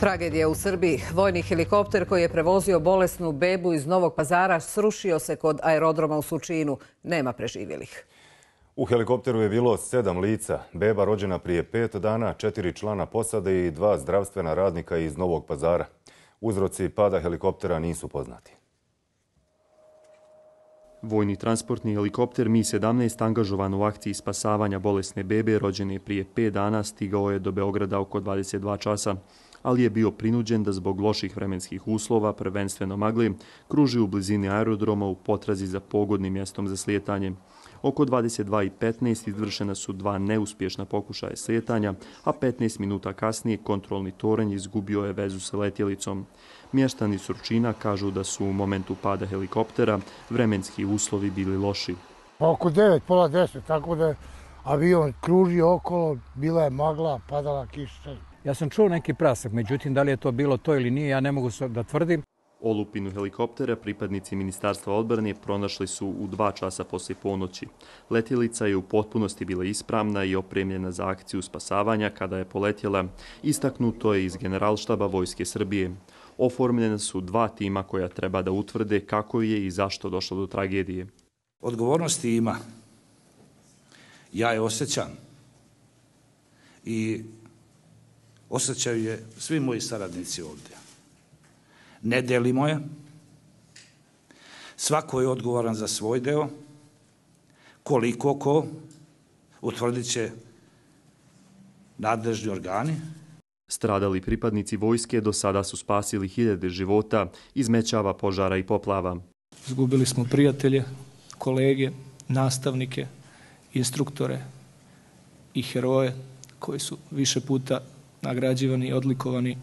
Tragedija u Srbiji. Vojni helikopter koji je prevozio bolesnu bebu iz Novog pazara srušio se kod aerodroma u Sučinu. Nema preživjelih. U helikopteru je bilo sedam lica. Beba rođena prije pet dana, četiri člana posade i dva zdravstvena radnika iz Novog pazara. Uzroci pada helikoptera nisu poznati. Vojni transportni helikopter Mi-17 angažovan u akciji spasavanja bolesne bebe rođene prije 5 dana stigao je do Beograda oko 22 časa, ali je bio prinuđen da zbog loših vremenskih uslova, prvenstveno magli, kruži u blizini aerodroma u potrazi za pogodnim mjestom za slijetanje. Oko 22.15 izvršena su dva neuspješna pokušaja slijetanja, a 15 minuta kasnije kontrolni toranj izgubio je vezu sa letjelicom. Mještani Surčina kažu da su u momentu pada helikoptera vremenski uslovi bili loši. Oko 9, pola 10, tako da avion kružio okolo, bila je magla, padala kiša. Ja sam čuo neki prasak, međutim, da li je to bilo to ili nije, ja ne mogu da tvrdim. Olupinu helikoptera pripadnici Ministarstva odbrane pronašli su u dva časa poslije ponoći. Letjelica je u potpunosti bila ispravna i opremljena za akciju spasavanja kada je poletjela. Istaknuto je iz generalštaba Vojske Srbije. Oformljena su dva tima koja treba da utvrde kako je i zašto došlo do tragedije. Odgovornosti ima. Ja je osjećam. I osjećaju je svi moji saradnici ovdje. Ne delimo je. Svako je odgovoran za svoj deo. Koliko ko utvrdit će nadležni organi. Stradali pripadnici vojske do sada su spasili hiljade života iz mećava, požara i poplava. Zgubili smo prijatelje, kolege, nastavnike, instruktore i heroje koji su više puta nagrađivani i odlikovani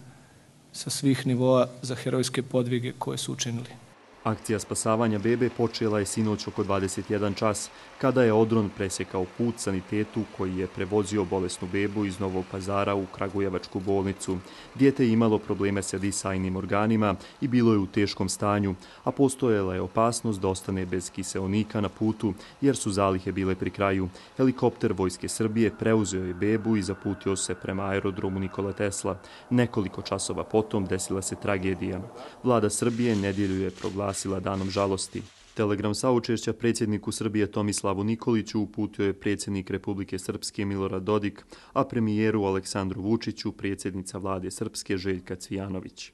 sa svih nivoa za herojske podvige koje su učinili. Akcija spasavanja bebe počela je sinoć oko 21 čas, kada je odron presjekao put sanitetu koji je prevozio bolesnu bebu iz Novog pazara u Kragujevačku bolnicu. Dijete je imalo probleme sa disajnim organima i bilo je u teškom stanju, a postojela je opasnost da ostane bez kiseonika na putu, jer su zalihe bile pri kraju. Helikopter Vojske Srbije preuzeo je bebu i zaputio se prema aerodromu Nikola Tesla. Nekoliko časova potom desila se tragedija. Vlada Srbije nedjelju je proglasila proglasila danom žalosti. Telegram saučešća predsjedniku Srbije Tomislavu Nikoliću uputio je predsjednik Republike Srpske Milorad Dodik, a premijeru Aleksandru Vučiću predsjednica vlade Srpske Željka Cvijanović.